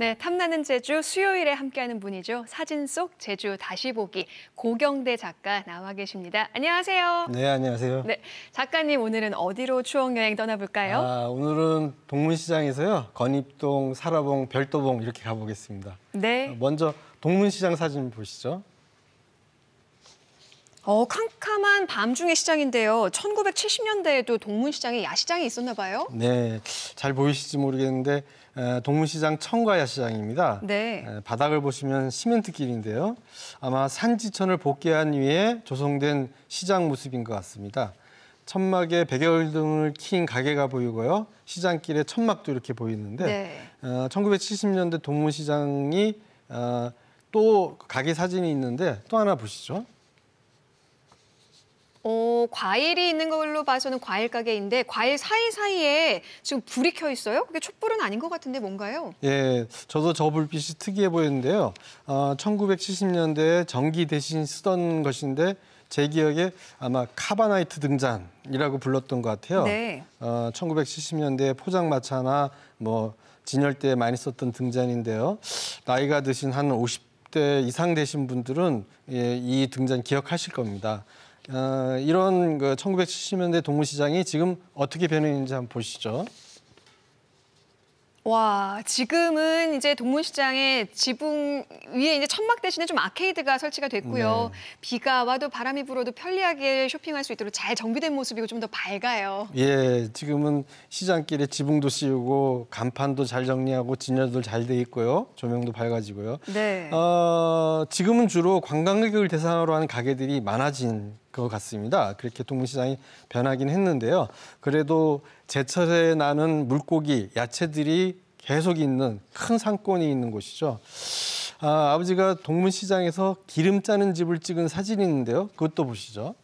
네, 탐나는 제주 수요일에 함께하는 분이죠. 사진 속 제주 다시 보기 고경대 작가 나와 계십니다. 안녕하세요. 네, 안녕하세요. 네, 작가님 오늘은 어디로 추억 여행 떠나볼까요? 아, 오늘은 동문시장에서요. 건입동, 사라봉, 별도봉 이렇게 가보겠습니다. 네. 먼저 동문시장 사진 보시죠. 어, 캄캄한 밤중의 시장인데요. 1970년대에도 동문시장에 야시장이 있었나 봐요. 네, 잘 보이실지 모르겠는데 에, 동문시장 청과야 시장입니다. 네. 에, 바닥을 보시면 시멘트 길인데요. 아마 산지천을 복개한 위에 조성된 시장 모습인 것 같습니다. 천막에 백열등을 킨 가게가 보이고요. 시장길에 천막도 이렇게 보이는데 네. 어, 1970년대 동문시장이 어, 또 가게 사진이 있는데 또 하나 보시죠. 어, 과일이 있는 걸로 봐서는 과일 가게인데 과일 사이사이에 지금 불이 켜 있어요? 그게 촛불은 아닌 것 같은데 뭔가요? 예, 저도 저 불빛이 특이해 보였는데요. 어, 1970년대에 전기 대신 쓰던 것인데 제 기억에 아마 카바나이트 등잔이라고 불렀던 것 같아요. 네. 어, 1970년대 포장마차나 뭐 진열대에 많이 썼던 등잔인데요. 나이가 드신 한 50대 이상 되신 분들은 예, 이 등잔 기억하실 겁니다. 어, 이런 그 1970년대 동문시장이 지금 어떻게 변했는지 한번 보시죠. 와, 지금은 이제 동문시장에 지붕 위에 이제 천막 대신에 좀 아케이드가 설치가 됐고요. 네. 비가 와도 바람이 불어도 편리하게 쇼핑할 수 있도록 잘 정비된 모습이고 좀 더 밝아요. 예, 지금은 시장길에 지붕도 씌우고 간판도 잘 정리하고 진열도 잘 돼 있고요. 조명도 밝아지고요. 네. 어, 지금은 주로 관광객을 대상으로 하는 가게들이 많아진 것 같습니다. 그렇게 동문시장이 변하긴 했는데요. 그래도 제철에 나는 물고기, 야채들이 계속 있는 큰 상권이 있는 곳이죠. 아, 아버지가 동문시장에서 기름 짜는 집을 찍은 사진이 있는데요. 그것도 보시죠.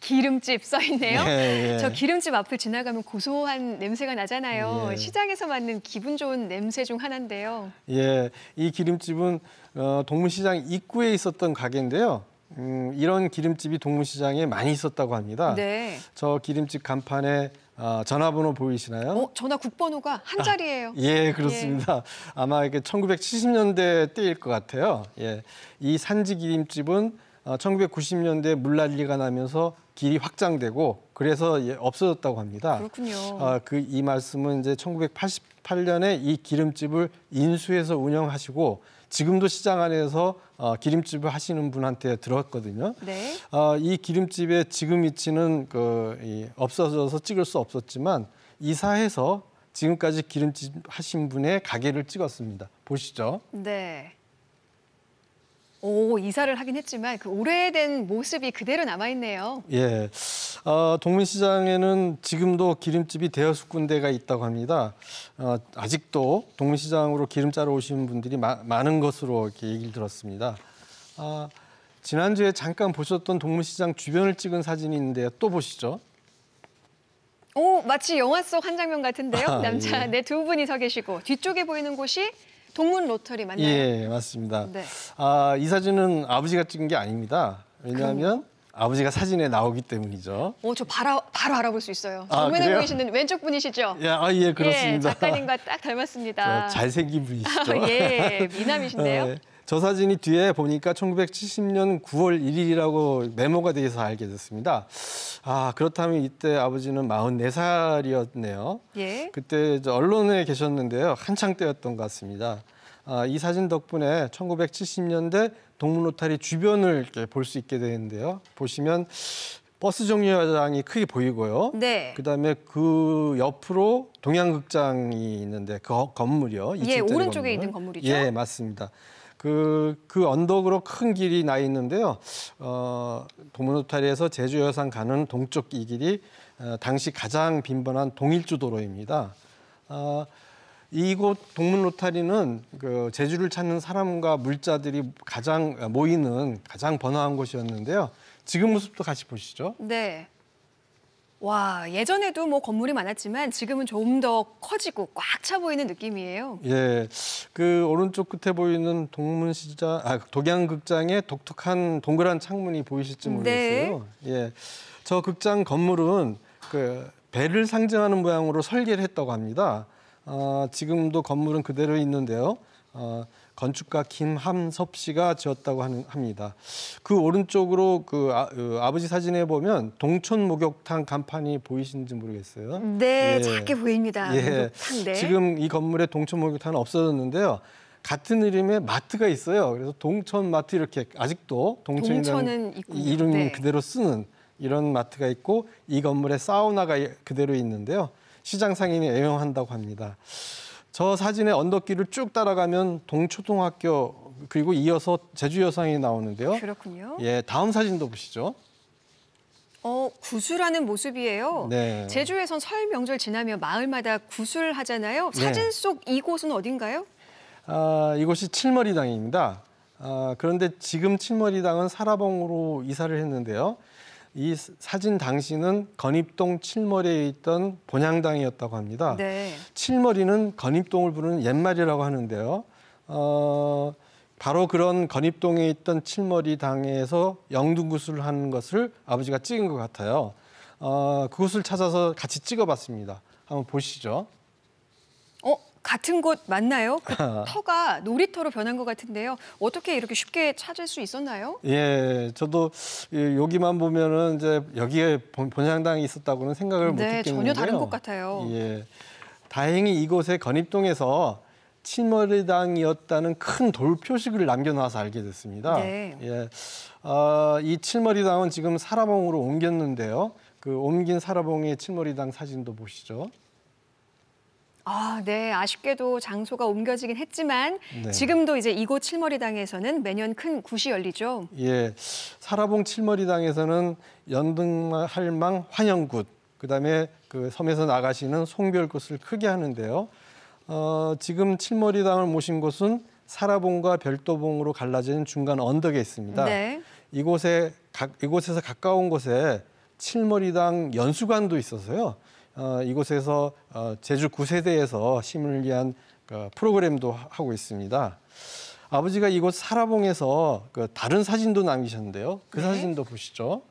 기름집 써 있네요. 예, 예. 저 기름집 앞을 지나가면 고소한 냄새가 나잖아요. 예. 시장에서 맡는 기분 좋은 냄새 중 하나인데요. 예, 이 기름집은 어, 동문시장 입구에 있었던 가게인데요. 음, 이런 기름집이 동문시장에 많이 있었다고 합니다. 네. 저 기름집 간판에 어, 전화번호 보이시나요? 어, 전화 국번호가 한 자리예요. 예, 그렇습니다. 아마 이게 1970년대 때일 것 같아요. 예, 이 산지 기름집은 어, 1990년대 물난리가 나면서 길이 확장되고 그래서 예, 없어졌다고 합니다. 그렇군요. 어, 그이 말씀은 이제 1988년에 이 기름집을 인수해서 운영하시고 지금도 시장 안에서 어, 기름집을 하시는 분한테 들었거든요. 네. 어, 이 기름집의 지금 위치는 그, 이, 없어져서 찍을 수 없었지만 이사해서 지금까지 기름집 하신 분의 가게를 찍었습니다. 보시죠. 네. 오, 이사를 하긴 했지만 그 오래된 모습이 그대로 남아 있네요. 예, 어, 동문시장에는 지금도 기름집이 대여섯 군데가 있다고 합니다. 어, 아직도 동문시장으로 기름 짜러 오시는 분들이 마- 많은 것으로 이렇게 얘기를 들었습니다. 아, 지난주에 잠깐 보셨던 동문시장 주변을 찍은 사진이 있는데요. 또 보시죠. 오, 마치 영화 속 한 장면 같은데요. 아, 남자 예. 네두 분이 서 계시고 뒤쪽에 보이는 곳이 동문 로터리 맞나요? 예, 맞습니다. 네. 아, 이 사진은 아버지가 찍은 게 아닙니다. 왜냐하면 아버지가 사진에 나오기 때문이죠. 오, 저 바로 바로 알아볼 수 있어요. 아, 정면에 그래요? 보이시는 왼쪽 분이시죠? 예, 아, 예, 그렇습니다. 예, 작가님과 딱 닮았습니다. 저 잘생긴 분이시죠. 예, 미남이신데요. 네, 저 사진이 뒤에 보니까 1970년 9월 1일이라고 메모가 돼서 알게 됐습니다. 아, 그렇다면 이때 아버지는 44살이었네요. 예. 그때 저 언론에 계셨는데요. 한창 때였던 것 같습니다. 아, 이 사진 덕분에 1970년대 동문로타리 주변을 볼 수 있게 되는데요. 보시면 버스 정류장이 크게 보이고요. 네. 그다음에 그 옆으로 동양극장이 있는데 그 거- 건물이요. 예, 2층짜리 오른쪽에 건물. 있는 건물이죠? 예, 맞습니다. 그, 그 언덕으로 큰 길이 나 있는데요. 어, 동문호타리에서 제주 여산 가는 동쪽 이 길이 어, 당시 가장 빈번한 동일주 도로입니다. 어, 이곳 동문 로타리는 그 제주를 찾는 사람과 물자들이 가장 모이는 가장 번화한 곳이었는데요. 지금 모습도 같이 보시죠. 네. 와, 예전에도 뭐 건물이 많았지만 지금은 좀 더 커지고 꽉 차 보이는 느낌이에요. 예, 그 오른쪽 끝에 보이는 동문시장, 아 독양극장의 독특한 동그란 창문이 보이실지 모르겠어요. 예, 저 극장 건물은 그 배를 상징하는 모양으로 설계를 했다고 합니다. 어, 지금도 건물은 그대로 있는데요. 어, 건축가 김함섭 씨가 지었다고 하는, 합니다. 그 오른쪽으로 그 아, 그 아버지 사진에 보면 동촌 목욕탕 간판이 보이시는지 모르겠어요. 네, 예. 작게 보입니다. 예. 목욕탕, 네. 지금 이 건물에 동촌 목욕탕은 없어졌는데요. 같은 이름의 마트가 있어요. 그래서 동촌 마트 이렇게 아직도 있군요. 이름 네. 그대로 쓰는 이런 마트가 있고 이 건물에 사우나가 그대로 있는데요. 시장 상인이 애용한다고 합니다. 저 사진의 언덕길을 쭉 따라가면 동초등학교 그리고 이어서 제주여상이 나오는데요. 그렇군요. 예, 다음 사진도 보시죠. 어, 구슬하는 모습이에요. 네. 제주에선 설 명절 지나면 마을마다 구슬하잖아요. 네. 사진 속 이곳은 어딘가요? 아, 이곳이 칠머리당입니다. 아, 그런데 지금 칠머리당은 사라봉으로 이사를 했는데요. 이 사- 사진 당시는 건입동 칠머리에 있던 본향당이었다고 합니다. 네. 칠머리는 건입동을 부르는 옛말이라고 하는데요. 어, 바로 그런 건입동에 있던 칠머리당에서 영등구슬을 하는 것을 아버지가 찍은 것 같아요. 어, 그곳을 찾아서 같이 찍어봤습니다. 한번 보시죠. 어, 같은 곳 맞나요? 그 터가 놀이터로 변한 것 같은데요. 어떻게 이렇게 쉽게 찾을 수 있었나요? 예, 저도 이- 여기만 보면은 이제 여기에 본- 본향당이 있었다고는 생각을 못 네, 했겠는데요. 전혀 다른 곳 같아요. 예, 다행히 이곳에 건입동에서 칠머리당이었다는 큰 돌 표식을 남겨놔서 알게 됐습니다. 네. 예, 어, 이 칠머리당은 지금 사라봉으로 옮겼는데요. 그 옮긴 사라봉의 칠머리당 사진도 보시죠. 아, 네. 아쉽게도 장소가 옮겨지긴 했지만 네. 지금도 이제 이곳 칠머리당에서는 매년 큰 굿이 열리죠. 예, 사라봉 칠머리당에서는 연등할망 환영굿, 그다음에 그 섬에서 나가시는 송별굿을 크게 하는데요. 어, 지금 칠머리당을 모신 곳은 사라봉과 별도봉으로 갈라진 중간 언덕에 있습니다. 네. 이곳에 가, 이곳에서 가까운 곳에 칠머리당 연수관도 있어서요. 어, 이곳에서 어, 제주 구세대에서 심을 위한 그 프로그램도 하- 하고 있습니다. 아버지가 이곳 사라봉에서 그 다른 사진도 남기셨는데요. 그 네. 사진도 보시죠.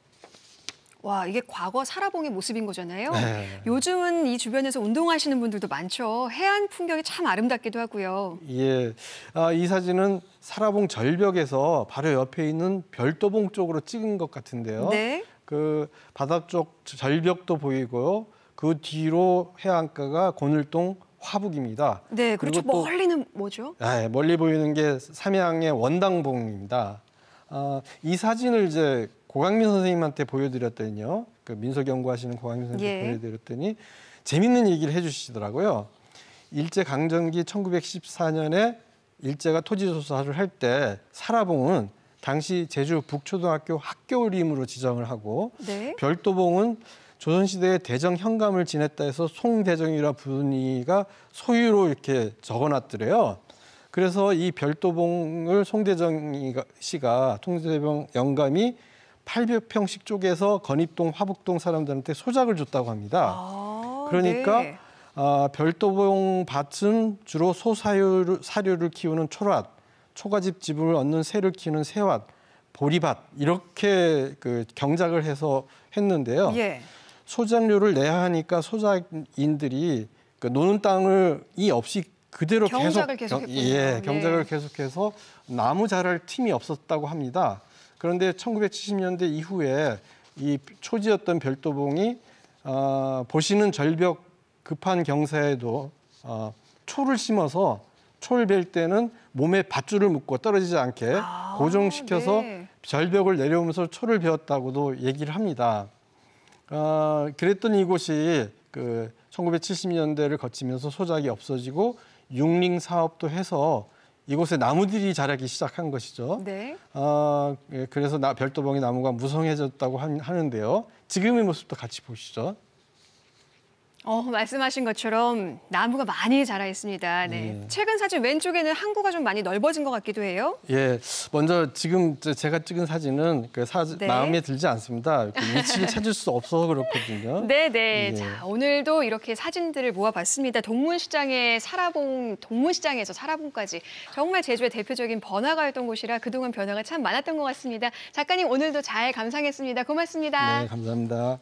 와, 이게 과거 사라봉의 모습인 거잖아요. 네. 요즘은 이 주변에서 운동하시는 분들도 많죠. 해안 풍경이 참 아름답기도 하고요. 예, 아, 이 사진은 사라봉 절벽에서 바로 옆에 있는 별도봉 쪽으로 찍은 것 같은데요. 네. 그 바닥 쪽 절벽도 보이고요. 그 뒤로 해안가가 곤을동 화북입니다. 네, 그렇죠. 그리고 또- 멀리는 뭐죠? 아, 멀리 보이는 게 삼양의 원당봉입니다. 아, 이 사진을 이제 고강민 선생님한테 보여드렸더니요. 그 민속 연구하시는 고강민 선생님한테 예. 보여드렸더니 재밌는 얘기를 해주시더라고요. 일제 강점기 1914년에 일제가 토지 조사를 할 때 사라봉은 당시 제주 북초등학교 학교림으로 지정을 하고 네. 별도봉은 조선시대에 대정 현감을 지냈다 해서 송대정이라 부르니가 소유로 이렇게 적어놨더래요. 그래서 이 별도봉을 송대정 씨가 송대정 영감이 800평씩 쪼개서 건입동, 화북동 사람들한테 소작을 줬다고 합니다. 아, 그러니까 네. 아, 별도봉 밭은 주로 소사료를 사료를 키우는 초랏, 초가집 집을 얻는 새를 키우는 새왓, 보리밭 이렇게 그 경작을 해서 했는데요. 예. 소작료를 내야 하니까 소작인들이 그 노는 땅을 이 없이 그대로 경작을 계속 계속했군요. 예, 경작을 네. 계속해서 나무 자랄 틈이 없었다고 합니다. 그런데 1970년대 이후에 이 초지였던 별도봉이 어, 보시는 절벽 급한 경사에도 어, 초를 심어서 초를 벨 때는 몸에 밧줄을 묶고 떨어지지 않게 아, 고정시켜서 네. 절벽을 내려오면서 초를 베었다고도 얘기를 합니다. 어, 그랬던 이곳이 그 1970년대를 거치면서 소작이 없어지고 육링 사업도 해서 이곳에 나무들이 자라기 시작한 것이죠. 네. 어, 예, 그래서 나, 별도봉이 나무가 무성해졌다고 하- 하는데요. 지금의 모습도 같이 보시죠. 어, 말씀하신 것처럼 나무가 많이 자라 있습니다. 네. 네. 최근 사진 왼쪽에는 항구가 좀 많이 넓어진 것 같기도 해요. 예, 먼저 지금 저- 제가 찍은 사진은 그 사, 네. 마음에 들지 않습니다. 그 위치를 찾을 수 없어서 그렇거든요. 네, 네. 예. 자, 오늘도 이렇게 사진들을 모아봤습니다. 동문시장의 사라봉, 동문시장에서 사라봉까지 정말 제주의 대표적인 번화가였던 곳이라 그동안 변화가 참 많았던 것 같습니다. 작가님 오늘도 잘 감상했습니다. 고맙습니다. 네, 감사합니다.